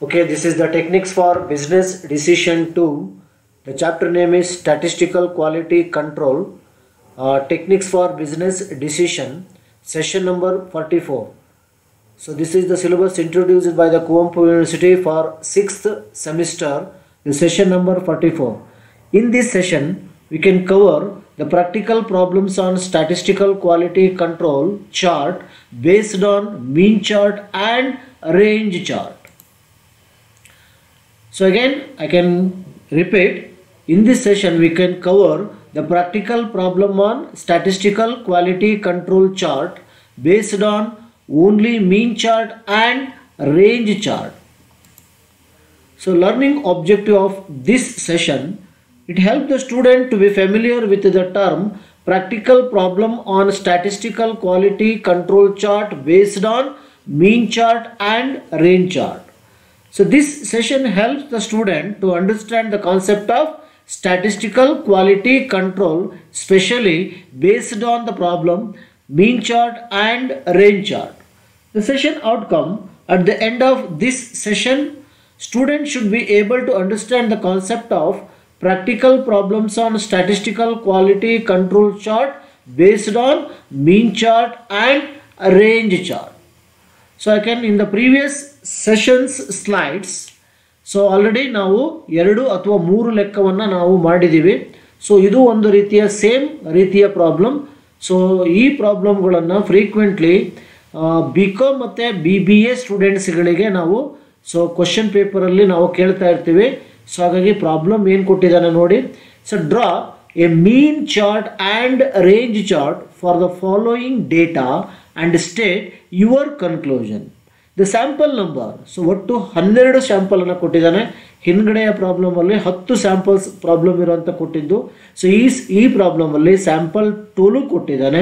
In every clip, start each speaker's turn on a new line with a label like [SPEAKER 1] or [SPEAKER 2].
[SPEAKER 1] Okay, this is the techniques for business decision 2. The chapter name is statistical quality control. Uh, techniques for business decision, session number 44. So this is the syllabus introduced by the Kuampu University for 6th semester, the session number 44. In this session, we can cover the practical problems on statistical quality control chart based on mean chart and range chart. So again, I can repeat. In this session, we can cover the practical problem on statistical quality control chart based on only mean chart and range chart. So learning objective of this session, it helps the student to be familiar with the term practical problem on statistical quality control chart based on mean chart and range chart. So this session helps the student to understand the concept of statistical quality control especially based on the problem mean chart and range chart. The session outcome at the end of this session students should be able to understand the concept of practical problems on statistical quality control chart based on mean chart and range chart. So I can in the previous sessions slides so already ನಾವು ಎರಡು ಅಥವಾ ಮೂರು ಲೆಕ್ಕವನ್ನು ನಾವು ಮಾಡಿದ್ದೀವಿ. So ಇದು ಒಂದು ರೀತಿಯ ಸೇಮ್ ರೀತಿಯ ಪ್ರಾಬ್ಲಮ್ ಸೊ ಈ ಪ್ರಾಬ್ಲಮ್ಗಳನ್ನು ಫ್ರೀಕ್ವೆಂಟ್ಲಿ ಬಿ ಕಾಮ್ ಮತ್ತು ಬಿ ಬಿ ಎ ಸ್ಟೂಡೆಂಟ್ಸ್ಗಳಿಗೆ ನಾವು ಸೊ ಕ್ವಶನ್ ಪೇಪರಲ್ಲಿ ನಾವು ಕೇಳ್ತಾ ಇರ್ತೀವಿ. ಸೊ ಹಾಗಾಗಿ ಪ್ರಾಬ್ಲಮ್ ಏನು ಕೊಟ್ಟಿದ್ದಾನೆ ನೋಡಿ. So draw a mean chart and range chart for the following data and state your conclusion the sample number so ಒಟ್ಟು ಹನ್ನೆರಡು ಸ್ಯಾಂಪಲನ್ನು ಕೊಟ್ಟಿದ್ದಾನೆ. ಹಿಂದ್ಗಡೆಯ ಪ್ರಾಬ್ಲಮಲ್ಲಿ ಹತ್ತು ಸ್ಯಾಂಪಲ್ಸ್ ಪ್ರಾಬ್ಲಮ್ ಇರುವಂಥ ಕೊಟ್ಟಿದ್ದು. ಸೊ, ಈ ಈ ಪ್ರಾಬ್ಲಮಲ್ಲಿ ಸ್ಯಾಂಪಲ್ ಟೂಲು ಕೊಟ್ಟಿದ್ದಾನೆ.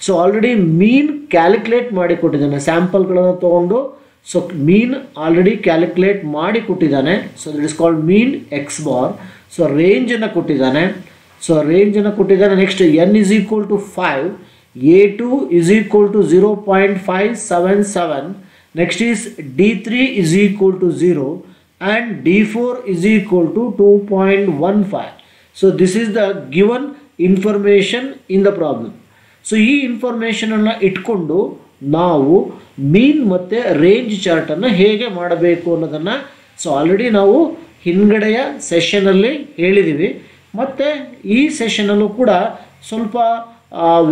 [SPEAKER 1] ಸೊ ಆಲ್ರೆಡಿ ಮೀನ್ ಕ್ಯಾಲ್ಕುಲೇಟ್ ಮಾಡಿ ಕೊಟ್ಟಿದ್ದಾನೆ. ಸ್ಯಾಂಪಲ್ಗಳನ್ನು ತೊಗೊಂಡು. ಸೊ ಮೀನ್ ಆಲ್ರೆಡಿ ಕ್ಯಾಲ್ಕುಲೇಟ್ ಮಾಡಿ ಕೊಟ್ಟಿದ್ದಾನೆ. So that is called mean X bar so ರೇಂಜನ್ನು ಕೊಟ್ಟಿದ್ದಾನೆ. ಸೊ ರೇಂಜನ್ನು ಕೊಟ್ಟಿದ್ದಾನೆ. Next N is equal to five A two is equal to zero point five seven seven next is D three is equal to zero and D four is equal to two point one five so this is the given information in the problem so ಈ ಇನ್ಫಾರ್ಮೇಷನನ್ನು ಇಟ್ಕೊಂಡು ನಾವು ಮೀನ್ ಮತ್ತು range ಚಾರ್ಟನ್ನು ಹೇಗೆ ಮಾಡಬೇಕು ಅನ್ನೋದನ್ನು so already ನಾವು ಹಿಂದುಗಡೆಯ ಸೆಷನಲ್ಲಿ ಹೇಳಿದ್ದೀವಿ ಮತ್ತು ಈ ಸೆಷನಲ್ಲೂ ಕೂಡ ಸ್ವಲ್ಪ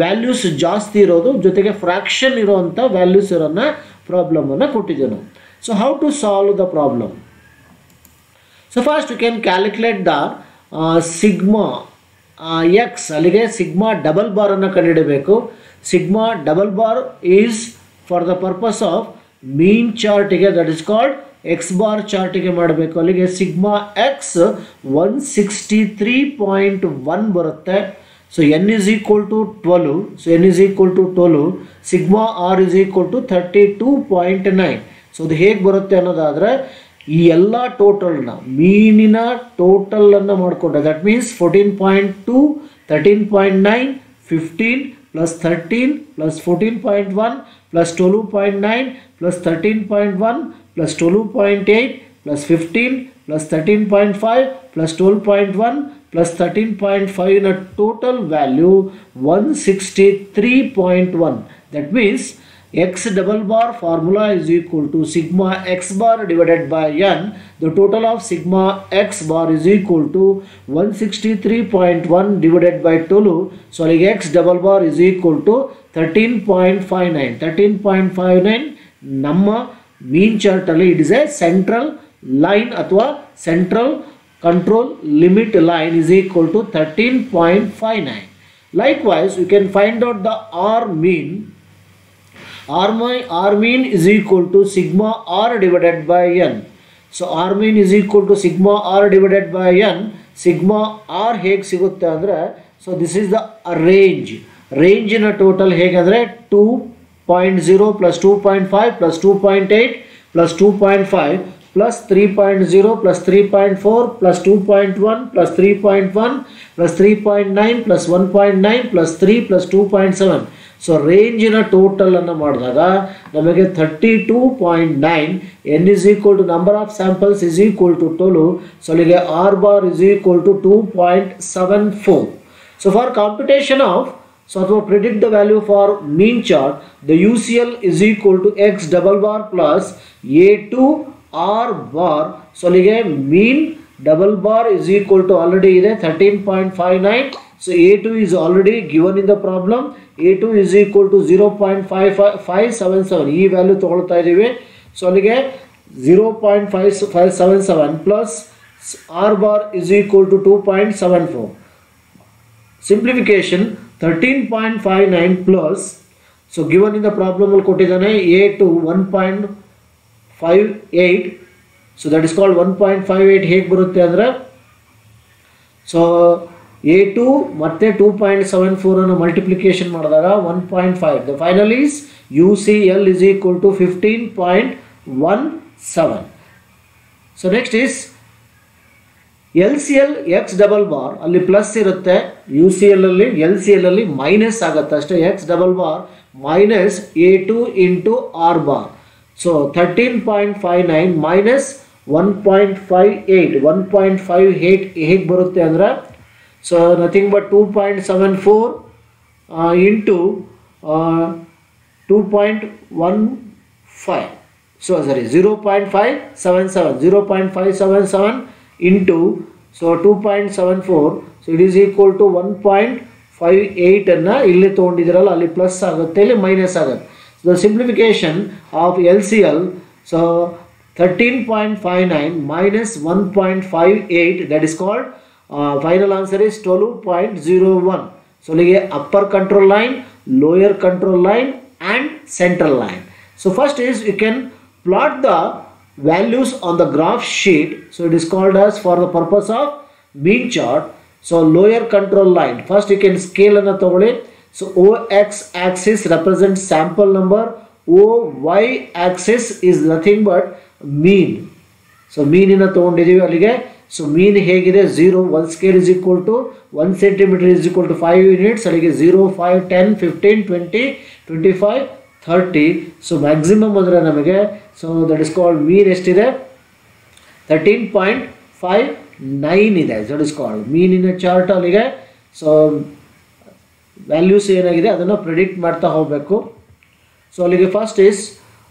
[SPEAKER 1] ವ್ಯಾಲ್ಯೂಸ್ ಜಾಸ್ತಿ ಇರೋದು, ಜೊತೆಗೆ ಫ್ರ್ಯಾಕ್ಷನ್ ಇರೋವಂಥ ವ್ಯಾಲ್ಯೂಸ್ ಇರೋನ್ನ ಪ್ರಾಬ್ಲಮನ್ನು ಅನ್ನು so how to solve the problem so first you can calculate the sigma X ಅಲ್ಲಿಗೆ ಸಿಗ್ಮಾ ಡಬಲ್ ಬಾರನ್ನು ಕಂಡುಹಿಡಬೇಕು. Sigma double bar is for the purpose of mean ಚಾರ್ಟಿಗೆ that is called X bar ಚಾರ್ಟಿಗೆ ಮಾಡಬೇಕು. ಅಲ್ಲಿಗೆ sigma X one sixty three point one ಬರುತ್ತೆ. So N is equal to twelve so N is equal to twelve sigma R is equal to thirty two point nine so ಅದು ಹೇಗೆ ಬರುತ್ತೆ ಅನ್ನೋದಾದರೆ, ಈ ಎಲ್ಲ ಟೋಟಲ್ನ ಮೀನಿನ ಟೋಟಲನ್ನು ಮಾಡಿಕೊಂಡೆ that means fourteen point two thirteen point nine fifteen plus thirteen plus fourteen point one plus twelve point nine plus thirteen point one plus twelve point eight plus fifteen plus thirteen point five plus twelve point one plus thirteen point ಫೈವ್ನ total value one sixty three point one that means x double bar formula is equal to sigma x bar divided by n the total of sigma x bar is equal to 163.1 divided by 12 so like x double bar is equal to 13.59 13.59 ನಮ್ಮ ಮೀನ್ ಚಾರ್ಟಲ್ಲಿ it is A central line ಅಥವಾ central equal to thirteen point five nine likewise you can find out the R mean r my, r mean is equal to sigma r divided by n. So, r mean is equal to sigma r divided by n. Sigma r ಹೇಗೆ ಸಿಗುತ್ತೆ ಅಂದರೆ so this is the range ರೇಂಜಿನ total ಹೇಗಂದರೆ two point zero plus two point five plus two point eight plus two point five four two point one plus three point nine plus one point nine plus three plus two point seven so ರೇಂಜಿನ ಟೋಟಲನ್ನು ಮಾಡಿದಾಗ ನಮಗೆ thirty two point nine N is equal to number of samples is equal to twelve. So ಅಲ್ಲಿಗೆ R bar is equal to two point seven four so for computation of So to predict the value for mean chart, the UCL is equal to x double bar plus A2 R R bar so ಅಲ್ಲಿಗೆ mean double bar is equal to already ಇದೆ thirteen point five nine so A two is already given in the problem A two is equal to zero point five five five seven seven ಈ value ತೊಗೊಳ್ತಾ ಇದ್ದೀವಿ. So ಅಲ್ಲಿಗೆ zero point five five seven seven plus R bar is equal to two point seven four simplification thirteen point five nine plus so given in the ಪ್ರಾಬ್ಲಮಲ್ಲಿ ಕೊಟ್ಟಿದ್ದಾನೆ A two one point a to 1.58 so that is called 1.58 ಹೇಗೆ ಬರುತ್ತೆ ಅಂದರೆ? So A two ಮತ್ತೆ two point seven ಫೋರನ್ನು multiplication ಮಾಡಿದಾಗ one point five the final is U C L is equal to fifteen point one seven so next is L C L X double bar ಅಲ್ಲಿ plus ಇರುತ್ತೆ U C L ಅಲ್ಲಿ L C L ಅಲ್ಲಿ minus ಆಗುತ್ತೆ ಅಷ್ಟೇ. X double bar minus A two into R bar so thirteen point five nine minus one point five eight one point five eight ಹೇಗೆ ಬರುತ್ತೆ ಅಂದರೆ so nothing but two point seven four into two point one five so ಸರಿ zero point five seven seven zero point five seven seven into so two point seven four so it is equal to one point five ಏಯ್ಟನ್ನು ಇಲ್ಲಿ ತೊಗೊಂಡಿದ್ದೀರಲ್ಲ, ಅಲ್ಲಿ plus ಆಗುತ್ತೆ, ಇಲ್ಲಿ minus ಆಗುತ್ತೆ. the simplification of L C L so thirteen point five nine minus one point five eight that is called final answer is twelve point zero one so ಅಲ್ಲಿಗೆ upper control line lower control line and central line so first is you can plot the values on the graph sheet so it is called as for the purpose of mean chart so lower control line first you can scale ಅನ್ನು ತಗೊಳ್ಳಿ so ox axis represents sample number. Oy axis is nothing but mean. So ಮೀನಿನ ತೊಗೊಂಡಿದ್ದೀವಿ ಅಲ್ಲಿಗೆ. So mean ಹೇಗಿದೆ? Zero one scale is equal to one centimetre is equal to five units ಅಲ್ಲಿಗೆ zero five ten fifteen twenty twenty five thirty so maximum ಅಂದರೆ ನಮಗೆ so that is called mean ಎಷ್ಟಿದೆ? Thirteen point five nine ಇದೆ. That is called ಮೀನಿನ chart ಅಲ್ಲಿಗೆ. So values ಏನಾಗಿದೆ ಅದನ್ನು predict ಮಾಡ್ತಾ ಹೋಗಬೇಕು. ಸೊ ಅಲ್ಲಿಗೆ first is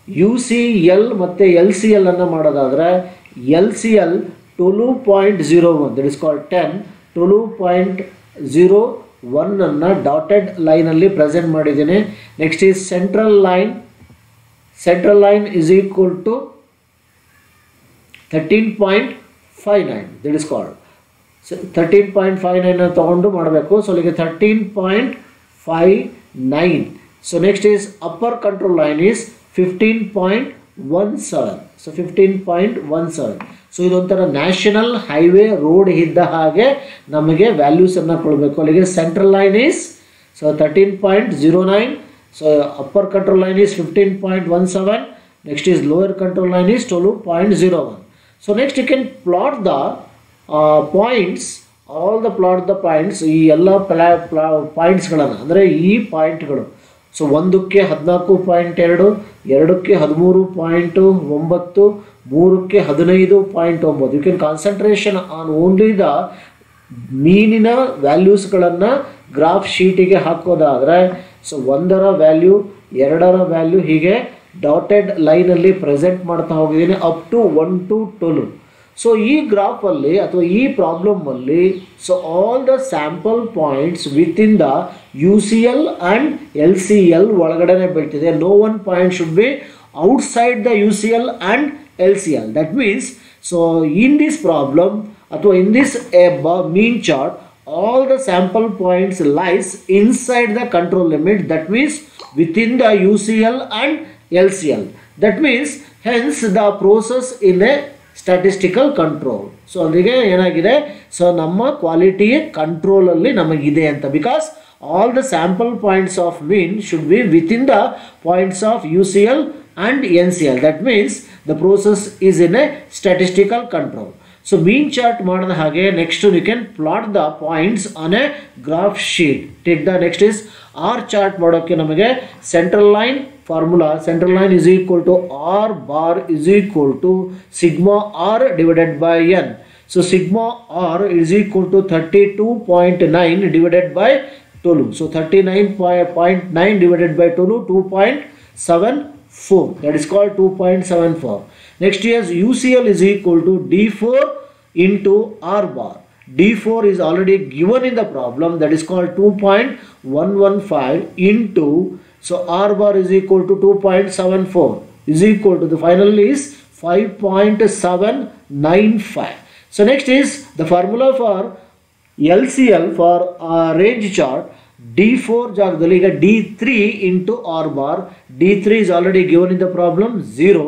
[SPEAKER 1] U C L ಮತ್ತು ಎಲ್ ಸಿ ಎಲ್ ಅನ್ನು ಮಾಡೋದಾದರೆ L C L twelve point zero one that is called ten twelve point zero ಒನ್ನನ್ನು dotted ಲೈನಲ್ಲಿ ಪ್ರೆಸೆಂಟ್ ಮಾಡಿದ್ದೀನಿ. Next is central line central line is equal to thirteen point five nine that is called thirteen point five nine ತೊಗೊಂಡು ಮಾಡಬೇಕು. So ಅಲ್ಲಿಗೆ thirteen point five nine so next is upper control line is fifteen point one seven so fifteen point one seven so ಇದೊಂಥರ national highway road ಇದ್ದ ಹಾಗೆ ನಮಗೆ ವ್ಯಾಲ್ಯೂಸನ್ನು ಕೊಡಬೇಕು. ಅಲ್ಲಿಗೆ central line is so thirteen point zero nine so upper control line is fifteen point one seven next is lower control line is twelve point zero one so next you can plot the points all the plot the points ಈ ಎಲ್ಲ ಪ್ಲಾ ಪ್ಲಾ ಪಾಯಿಂಟ್ಸ್ಗಳನ್ನು ಅಂದರೆ ಈ ಪಾಯಿಂಟ್ಗಳು so ಒಂದಕ್ಕೆ ಹದಿನಾಲ್ಕು point ಎರಡು, ಎರಡಕ್ಕೆ ಹದಿಮೂರು ಪಾಯಿಂಟು ಒಂಬತ್ತು, ಮೂರಕ್ಕೆ ಹದಿನೈದು ಪಾಯಿಂಟ್ ಒಂಬತ್ತು. You can concentration on only the ಮೀನಿನ ವ್ಯಾಲ್ಯೂಸ್ಗಳನ್ನು ಗ್ರಾಫ್ ಶೀಟಿಗೆ ಹಾಕೋದಾದರೆ ಸೊ ಒಂದರ ವ್ಯಾಲ್ಯೂ ಎರಡರ ವ್ಯಾಲ್ಯೂ ಹೀಗೆ ಡಾಟೆಡ್ ಲೈನಲ್ಲಿ ಪ್ರೆಸೆಂಟ್ ಮಾಡ್ತಾ ಹೋಗಿದ್ದೀನಿ up to one to twelve so ಈ ಗ್ರಾಫಲ್ಲಿ ಅಥವಾ ಈ ಪ್ರಾಬ್ಲಮಲ್ಲಿ so all the sample points within the U C L and L C L ಒಳಗಡೆನೆ ಬೀಳ್ತಿದೆ. No one point should be outside the U C L and L C L that means so in this problem ಅಥವಾ in this a mean chart all the sample points lies inside the control limit that means within the U C L the L C L that means hence the process in a statistical control so ಅದಕ್ಕೆ ಏನಾಗಿದೆ? So ನಮ್ಮ quality ಕಂಟ್ರೋಲಲ್ಲಿ ನಮಗಿದೆ ಅಂತ. Because all the sample points of mean should be within the points of U C L and N C L that means the process is in a statistical control so mean chart ಮಾಡಿದ ಹಾಗೆ next you can plot the points on a graph sheet take the next is R chart ಮಾಡೋಕ್ಕೆ ನಮಗೆ central line formula central line is equal to r bar is equal to sigma r divided by n. So sigma r is equal to 32.9 divided by 12. So 39.9 divided by 12 2.74 that is called 2.74. Next is UCL is equal to D4 into r bar. D4 is already given in the problem that is called 2.115 into so R bar is equal to 2.74 is equal to the final is 5.795 so next is the formula for LCL for uh, range chart D4 ಜಾಗದಲ್ಲಿ ಈಗ D3 into R bar D3 is already given in the problem 0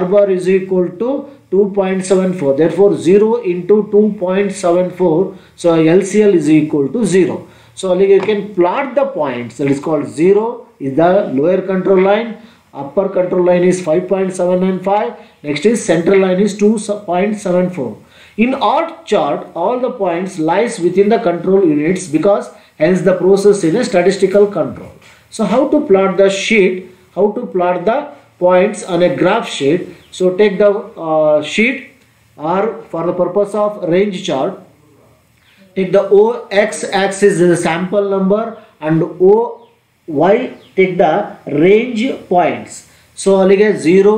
[SPEAKER 1] R bar is equal to 2.74 therefore 0 into 2.74 so LCL is equal to 0 so like you can plot the points. That is called 0 is the lower control line. Upper control line is 5.795 next is central line is 2.74 in odd chart all the points lies within the control units because hence the process in a statistical control. So how to plot the sheet? How to plot the points on a graph sheet? So take the uh, sheet or for the purpose of range chart. Take the O X axis is the sample number o y take the range points. So ಅಲ್ಲಿಗೆ zero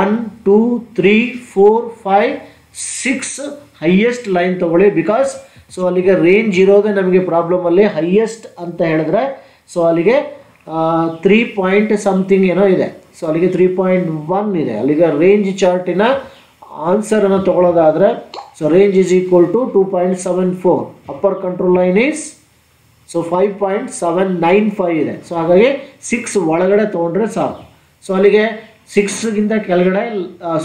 [SPEAKER 1] one two three four five six highest line ತಗೊಳ್ಳಿ because so ಅಲ್ಲಿಗೆ range ಇರೋದೇ ನಮಗೆ ಪ್ರಾಬ್ಲಮಲ್ಲಿ highest ಅಂತ ಹೇಳಿದ್ರೆ so ಅಲ್ಲಿಗೆ three point something ಏನೋ ಇದೆ. ಸೊ ಅಲ್ಲಿಗೆ ತ್ರೀ ಪಾಯಿಂಟ್ ಒನ್ ಇದೆ. ಅಲ್ಲಿಗೆ ರೇಂಜ್ ಚಾರ್ಟಿನ ಆನ್ಸರನ್ನು ತಗೊಳ್ಳೋದಾದರೆ so range is equal seven four upper control line is so five point seven nine five ಇದೆ. ಸೊ ಹಾಗಾಗಿ ಸಿಕ್ಸ್ ಒಳಗಡೆ ತೊಗೊಂಡ್ರೆ ಸಾಕು. ಸೊ ಅಲ್ಲಿಗೆ ಸಿಕ್ಸ್ಗಿಂತ ಕೆಳಗಡೆ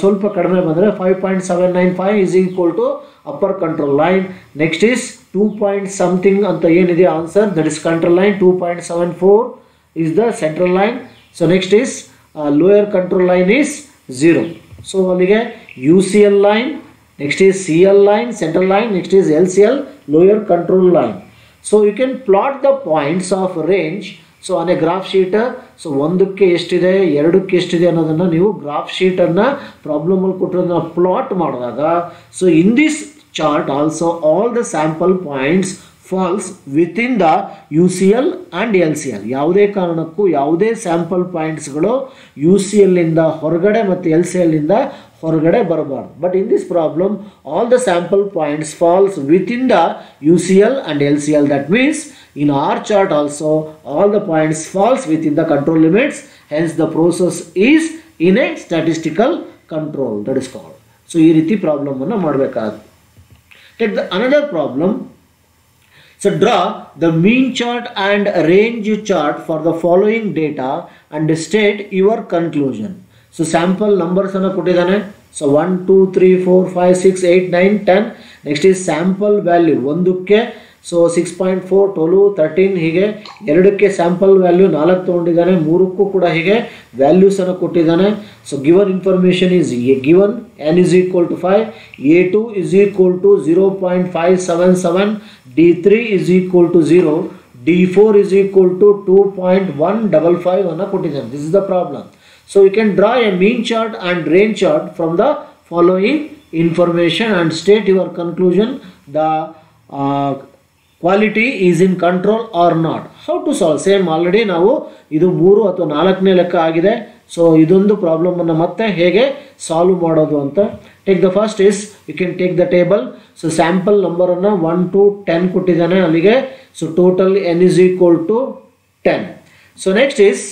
[SPEAKER 1] ಸ್ವಲ್ಪ ಕಡಿಮೆ ಬಂದರೆ five point seven nine five is equal to upper control line next is two point something ಅಂತ ಏನಿದೆ answer that is control line two point seven four is the central line. So next is uh, lower control line is 0 so ಅಲ್ಲಿಗೆ UCL line next is CL line, central line. Next is LCL lower control line. So, you can plot the points of range. So a graph sheet so ಒಂದಕ್ಕೆ ಎಷ್ಟಿದೆ, ಎರಡಕ್ಕೆ ಎಷ್ಟಿದೆ ಅನ್ನೋದನ್ನು ನೀವು graph ಶೀಟನ್ನು ಪ್ರಾಬ್ಲಮಲ್ಲಿ ಕೊಟ್ಟಿರೋದನ್ನ ಪ್ಲಾಟ್ ಮಾಡಿದಾಗ so in this chart also all the sample points falls within the U C L and L C L ಯಾವುದೇ ಕಾರಣಕ್ಕೂ ಯಾವುದೇ ಸ್ಯಾಂಪಲ್ ಪಾಯಿಂಟ್ಸ್ಗಳು ಯು ಸಿ ಎಲ್ಲಿಂದ ಹೊರಗಡೆ ಮತ್ತು ಎಲ್ ಸಿ ಎಲ್ಲಿಂದ ಹೊರಗಡೆ ಬರಬಾರ್ದು. But in this problem all the sample points falls within the U C L and L C L that means in R chart also all the points falls within the control limits hence the process is in a statistical control that is called so ಈ ರೀತಿ problem ಅನ್ನು ಮಾಡಬೇಕಾಗುತ್ತೆ. Take the another problem so draw the mean chart and range chart for the following data and state your conclusion so sample numbers ಅನ್ನು ಕೊಟ್ಟಿದ್ದಾನೆ. So one two three four five six eight nine ten next is sample value ಒಂದಕ್ಕೆ so six point four twelve thirteen ಹೀಗೆ. ಎರಡಕ್ಕೆ sample value ನಾಲ್ಕು ತೊಗೊಂಡಿದ್ದಾನೆ, ಮೂರಕ್ಕೂ ಕೂಡ ಹೀಗೆ ವ್ಯಾಲ್ಯೂಸನ್ನು ಕೊಟ್ಟಿದ್ದಾನೆ. So given information is a given N is equal to five A two is equal to zero point five seven seven D three is equal to zero D four is equal to two point one double five ಅನ್ನು ಕೊಟ್ಟಿದ್ದಾನೆ. This is the problem so you can draw a mean chart and range chart from the following information and state your conclusion the quality is in control or not how to solve same already ನಾವು ಇದು ಮೂರು ಅಥವಾ ನಾಲ್ಕನೇ ಲೆಕ್ಕ ಆಗಿದೆ. So ಇದೊಂದು ಪ್ರಾಬ್ಲಮನ್ನು ಮತ್ತೆ ಹೇಗೆ ಸಾಲ್ವ್ ಮಾಡೋದು ಅಂತ. Take the first is you can take the table so sample ನಂಬರನ್ನು ಒನ್ ಟು ಟೆನ್ ಕೊಟ್ಟಿದ್ದಾನೆ ಅಲ್ಲಿಗೆ. So total N is equal to ten so next is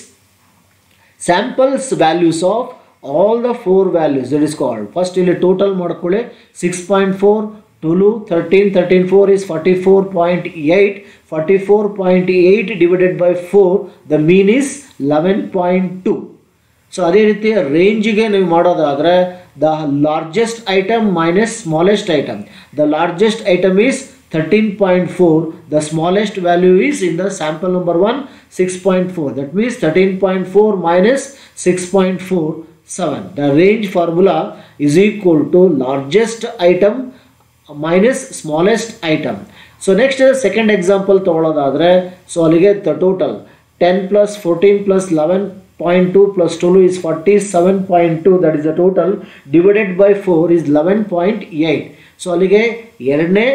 [SPEAKER 1] samples values of all the four values that is called first ಇಲ್ಲಿ total ಮಾಡ್ಕೊಳ್ಳಿ. Six point four twelve thirteen thirteen four is forty four point eight forty four point eight divided by four the mean is eleven point two so ಅದೇ ರೀತಿ ರೇಂಜಿಗೆ ನೀವು ಮಾಡೋದಾದರೆ the largest item minus smallest item the largest item is thirteen point four the smallest value is in the sample number one six point four that means thirteen point four minus six point four seven the range formula is equal to largest item minus smallest item so next second example ತಗೊಳ್ಳೋದಾದರೆ so ಅಲ್ಲಿಗೆ the total ten plus fourteen plus eleven point two plus twelve is forty seven point two that is the total divided by four is eleven point eight so ಅಲ್ಲಿಗೆ ಎರಡನೇ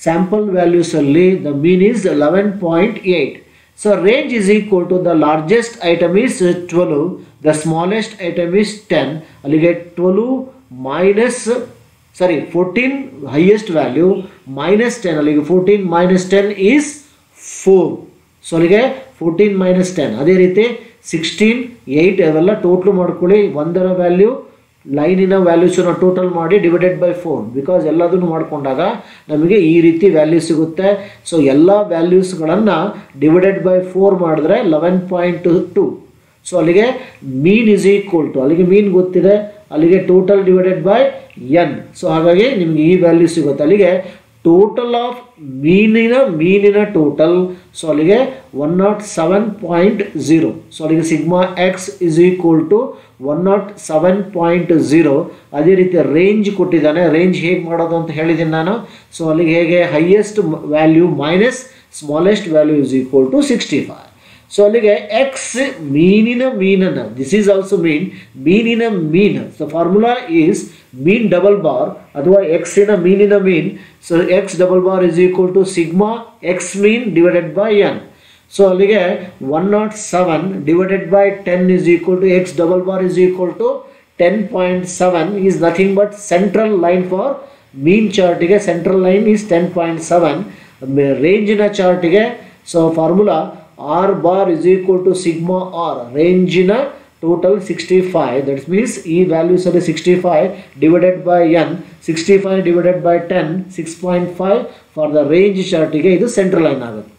[SPEAKER 1] sample ವ್ಯಾಲ್ಯೂಸಲ್ಲಿ the mean is eleven point eight so range is equal to the largest item is twelve the smallest item is ten ಅಲ್ಲಿಗೆ twelve minus sorry fourteen highest value minus ten ಅಲ್ಲಿಗೆ fourteen minus ten is four so ಅಲ್ಲಿಗೆ fourteen minus ten ಅದೇ ರೀತಿ sixteen eight ಅವೆಲ್ಲ total ಮಾಡ್ಕೊಳ್ಳಿ ಒಂದರ value ಲೈನಿನ ವ್ಯಾಲ್ಯೂಸನ್ನು ಟೋಟಲ್ ಮಾಡಿ ಡಿವೈಡೆಡ್ ಬೈ ಫೋರ್ ಬಿಕಾಸ್ ಎಲ್ಲದನ್ನು ಮಾಡಿಕೊಂಡಾಗ ನಮಗೆ ಈ ರೀತಿ ವ್ಯಾಲ್ಯೂ ಸಿಗುತ್ತೆ. ಸೊ ಎಲ್ಲ ವ್ಯಾಲ್ಯೂಸ್ಗಳನ್ನು ಡಿವೈಡೆಡ್ ಬೈ ಫೋರ್ ಮಾಡಿದ್ರೆ ಲೆವೆನ್ ಪಾಯಿಂಟ್ ಟು ಸೊ ಅಲ್ಲಿಗೆ ಮೀನ್ ಇಸ್ ಈಕ್ವಲ್ ಟು ಅಲ್ಲಿಗೆ ಮೀನ್ ಗೊತ್ತಿದೆ, ಅಲ್ಲಿಗೆ total divided by N so ಹಾಗಾಗಿ ನಿಮಗೆ ಈ ವ್ಯಾಲ್ಯೂ ಸಿಗುತ್ತೆ. ಅಲ್ಲಿಗೆ ಟೋಟಲ್ ಆಫ್ ಮೀನಿನ ಮೀನಿನ ಟೋಟಲ್ ಸೊ ಅಲ್ಲಿಗೆ one nought seven point zero so ಅಲ್ಲಿಗೆ sigma X is equal to one nought seven point zero ಅದೇ ರೀತಿ ರೇಂಜ್ ಕೊಟ್ಟಿದ್ದಾನೆ. ರೇಂಜ್ ಹೇಗೆ ಮಾಡೋದು ಅಂತ ಹೇಳಿದ್ದೀನಿ ನಾನು. ಸೊ ಅಲ್ಲಿಗೆ ಹೇಗೆ highest value minus smallest value is equal to sixty five so ಅಲ್ಲಿಗೆ ಎಕ್ಸ್ ಮೀನಿನ ಮೀನನ್ನು ದಿಸ್ ಈಸ್ ಆಲ್ಸೋ ಮೀನ್ ಮೀನಿನ mean. So formula is mean double bar ಅಥವಾ ಎಕ್ಸಿನ ಮೀನಿನ mean. So X double bar is equal to sigma X mean divided by N so ಅಲ್ಲಿಗೆ one nought seven divided by ten is equal to X double bar is equal to ten point seven is nothing but central line for mean ಚಾರ್ಟಿಗೆ central line is ten point seven ರೇಂಜಿನ ಚಾರ್ಟಿಗೆ so formula R bar is equal to sigma R ರೇಂಜಿನ total sixty five that's means ಈ ವ್ಯಾಲ್ಯೂಸಲ್ಲಿ sixty five divided by N sixty five divided by ten six point five for the range ಚಾರ್ಟಿಗೆ ಇದು central line ಆಗುತ್ತೆ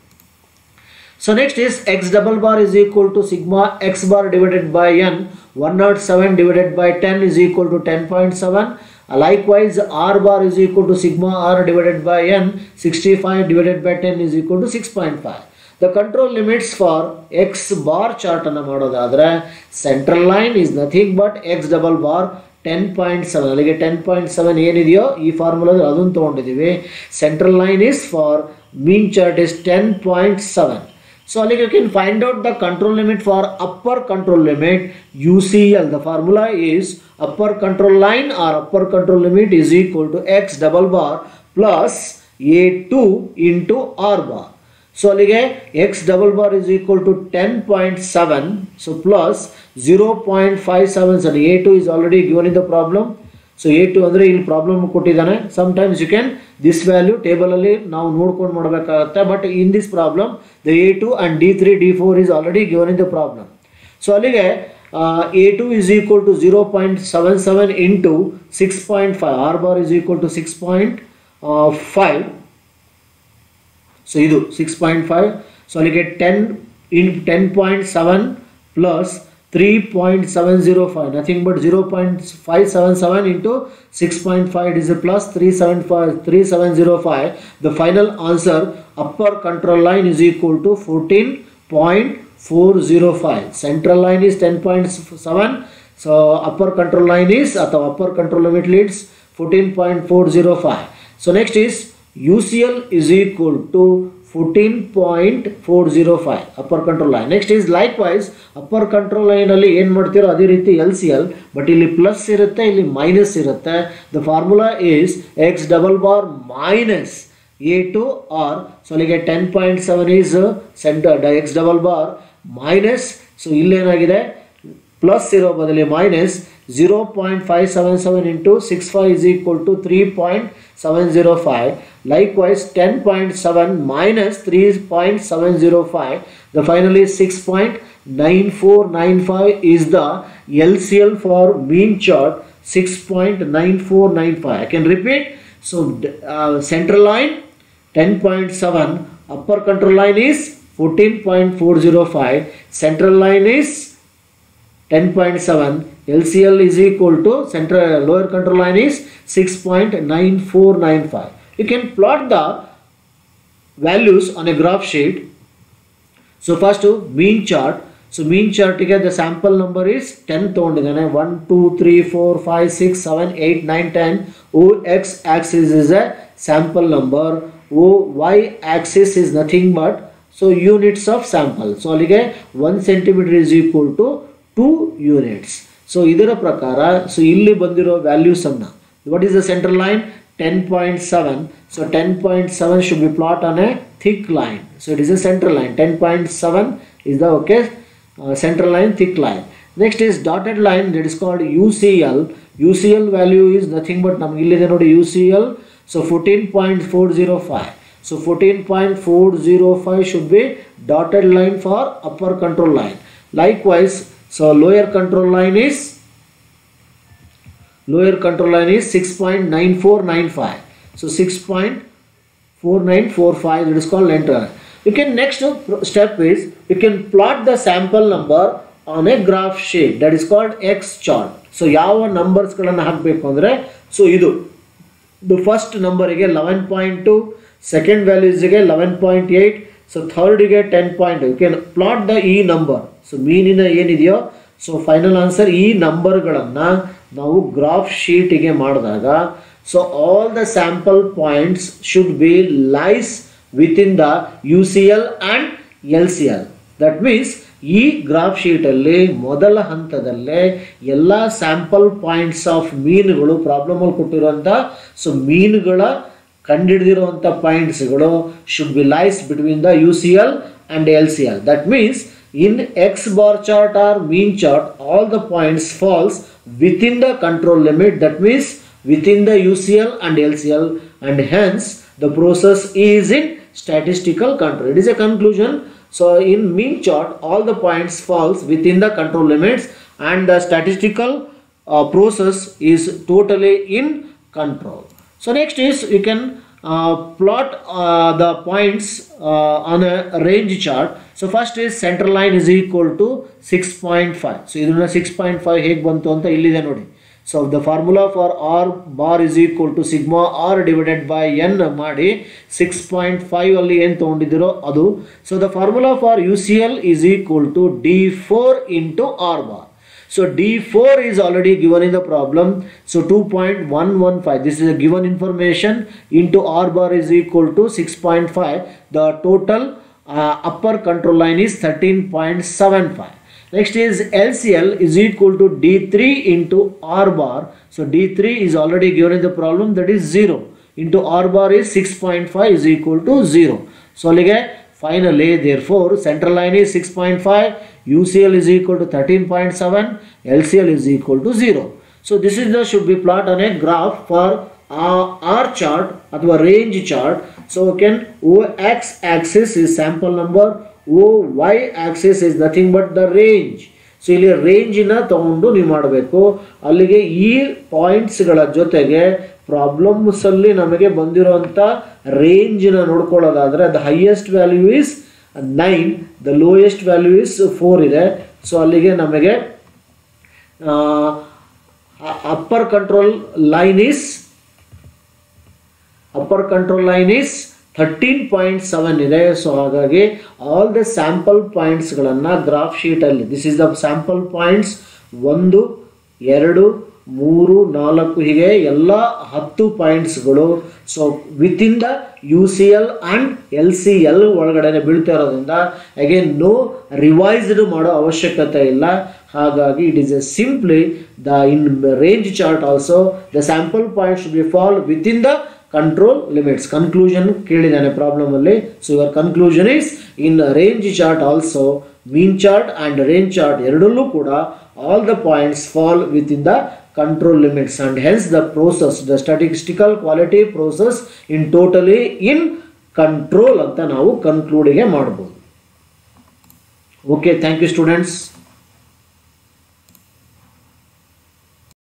[SPEAKER 1] so next is X double bar is equal to sigma X bar divided by N one not seven divided by ten is equal to ten point seven likewise r bar is equal to sigma r divided by n 65 divided by 10 is equal to 6.5 the control limits for X bar ಚಾರ್ಟನ್ನು ಮಾಡೋದಾದರೆ central line is nothing but X double bar ten point seven ಅಲ್ಲಿಗೆ ten point seven ಏನಿದೆಯೋ ಈ ಫಾರ್ಮುಲಲ್ಲಿ ಅದನ್ನು ತೊಗೊಂಡಿದ್ದೀವಿ central line is for mean chart is ten point seven so ಅಲ್ಲಿಗೆ you can find out the control limit for upper control limit U C L the formula is upper control line or upper control limit is equal to X double bar plus A two into R bar So, ಅಲ್ಲಿಗೆ x point seven so plus to 10.7 five seven 0.57 A A2 is already given in the problem so A two ಅಂದರೆ ಇಲ್ಲಿ problem ಕೊಟ್ಟಿದ್ದಾನೆ. Sometimes you can this value ಟೇಬಲಲ್ಲಿ ನಾವು ನೋಡ್ಕೊಂಡು ಮಾಡಬೇಕಾಗತ್ತೆ but in this problem the A two and D three D four is already given in the problem so ಅಲ್ಲಿಗೆ A two is equal to zero point seven seven into six point five R bar is equal to six point five so ಇದು six point five so ಅಲ್ಲಿಗೆ ten in ten point seven plus 3.705 nothing but 0.577 into 6.5 it is a plus 375 3705 the final answer upper control line is equal to 14.405 central line is 10.7 so upper control line is at the upper control limit leads 14.405 so next is UCL is equal to 14.405 upper control line next is likewise upper control ಲೈನಲ್ಲಿ ಏನು ಮಾಡ್ತೀರೋ ಅದೇ ರೀತಿ L C L but ಇಲ್ಲಿ plus ಇರುತ್ತೆ, ಇಲ್ಲಿ minus ಇರುತ್ತೆ. The formula is X double bar minus A two R so ಅಲ್ಲಿಗೆ ten point seven is center X double bar minus so ಇಲ್ಲೇನಾಗಿದೆ? Plus ಇರೋ ಬದಲಿ minus zero point five seven seven into six five is equal to three point seven zero five likewise ten point seven minus three point seven zero five the finally six point nine four nine five is the L C L for mean chart six point nine four nine five I can repeat so central line ten point seven upper control line is fourteen point four zero five central line is 10.7 LCL is equal to central lower control line is 6.9495 you can plot the values on a graph sheet so first mean chart so mean chart ಗೆ the sample number is 10 ತಗೊಂಡಿದ್ದಾನೆ 1 2 3 4 5 6 7 8 9 10 O X axis is a sample number o y axis is nothing but so units of sample so ಅಲ್ಲಿಗೆ one centimetre is equal to two units so ಇದರ ಪ್ರಕಾರ so ಇಲ್ಲಿ ಬಂದಿರೋ ವ್ಯಾಲ್ಯೂಸನ್ನು what is the central line ten point seven so ten point seven should be plot on a thick line so it is a central line ten point seven is the okay central line thick line next is dotted line that is called U C L U C L value is nothing but ನಮ್ಗೆ ಇಲ್ಲಿದೆ ನೋಡಿ U C L so fourteen point four zero five so fourteen point four zero five should be dotted line for upper control line likewise so lower control line is lower control line is 6.9495 so 6.4945 that is called length you can next step is you can plot the sample number on a graph sheet that is called x chart so ಯಾವ ನಂಬರ್ಸ್ಗಳನ್ನು ಹಾಕಬೇಕು ಅಂದರೆ so ಇದು ದು first ನಂಬರಿಗೆ eleven point two second ವ್ಯಾಲ್ಯೂಸ್ಗೆ eleven point so ಥರ್ಡಿಗೆ ten point you can plot the ಈ number so ಮೀನಿನ ಏನಿದೆಯೋ? ಸೊ ಫೈನಲ್ ಆನ್ಸರ್ ಈ ನಂಬರ್ಗಳನ್ನು ನಾವು ಗ್ರಾಫ್ ಶೀಟಿಗೆ ಮಾಡಿದಾಗ so all the sample points should be lies within the U C L and L C L that means ಈ graph ಶೀಟಲ್ಲಿ ಮೊದಲ ಹಂತದಲ್ಲೇ ಎಲ್ಲ ಸ್ಯಾಂಪಲ್ ಪಾಯಿಂಟ್ಸ್ ಆಫ್ ಮೀನುಗಳು ಪ್ರಾಬ್ಲಮಲ್ಲಿ ಕೊಟ್ಟಿರುವಂಥ ಸೊ ಮೀನುಗಳ ಕಂಡಿಡಿದಿರುವಂಥ ಪಾಯಿಂಟ್ಸ್ಗಳು should be lies between the U C L and L C L that means in x bar chart or mean chart all the points falls within the control limit that means within the UCL and LCL and hence the process is in statistical control it is a conclusion so in mean chart all the points falls within the control limits and the statistical uh, process is totally in control So next is you can uh, plot uh, the points uh, on a range chart. So first is center line is equal to 6.5 so ಇದನ್ನ 6.5 ಹೇಗೆ ಬಂತು ಅಂತ ಇಲ್ಲಿದೆ ನೋಡಿ. Formula for R bar is equal to sigma R divided by N ಮಾಡಿ six point five ಅಲ್ಲಿ ಏನು ತೊಗೊಂಡಿದ್ದೀರೋ formula for U C L is equal to D four into R bar So D4 is already given in the problem. So 2.115, this is a given information into R bar is equal to 6.5. The total uh, upper control line is 13.75. Next is LCL is equal to D3 into R bar. So D3 is already given in the problem that is 0 into R bar is 6.5 is equal to 0. So again, finally therefore central line is 6.5 UCL is equal to 13.7 LCL is equal to 0 so this is the should be plot on a graph for uh, R chart ಅಥವಾ range chart so we can OX axis is sample number OY axis is nothing but the range so ಇಲ್ಲಿ ರೇಂಜಿನ ತಗೊಂಡು ನೀವು ಮಾಡಬೇಕು ಅಲ್ಲಿಗೆ ಈ ಪಾಯಿಂಟ್ಸ್ಗಳ ಜೊತೆಗೆ ಪ್ರಾಬ್ಲಮ್ಸಲ್ಲಿ ನಮಗೆ ಬಂದಿರೋಂಥ ರೇಂಜಿನ ನೋಡ್ಕೊಳ್ಳೋದಾದರೆ the highest value is nine the lowest value is four ಇದೆ. ಸೊ ಅಲ್ಲಿಗೆ ನಮಗೆ upper control line is upper control line is thirteen point seven ಇದೆ. ಸೊ ಹಾಗಾಗಿ ಆಲ್ ದ ಸ್ಯಾಂಪಲ್ ಪಾಯಿಂಟ್ಸ್ಗಳನ್ನು graph ಶೀಟಲ್ಲಿ this is the sample points ಒಂದು, ಎರಡು ಮೂರು, ನಾಲ್ಕು ಹೀಗೆ ಎಲ್ಲ ಹತ್ತು ಪಾಯಿಂಟ್ಸ್ಗಳು so within the U C L and L C L ಒಳಗಡೆ ಬೀಳ್ತಾ ಇರೋದ್ರಿಂದ ಅಗೇನ್ ನೋ ರಿವೈಸ್ಡ್ ಮಾಡೋ ಅವಶ್ಯಕತೆ ಇಲ್ಲ. ಹಾಗಾಗಿ it is a simply the in range chart also the sample points be fall within the control limits conclusion ಕೇಳಿದ್ದಾನೆ problem ಅಲ್ಲಿ. So your conclusion is in range chart also mean chart and range chart ಎರಡಲ್ಲೂ ಕೂಡ all the points fall within the control limits and hence the process the statistical quality process in totally in control ಅಂತ ನಾವು ಕನ್ಕ್ಲೂಡಿಗೆ ಮಾಡ್ಬೋದು okay thank you students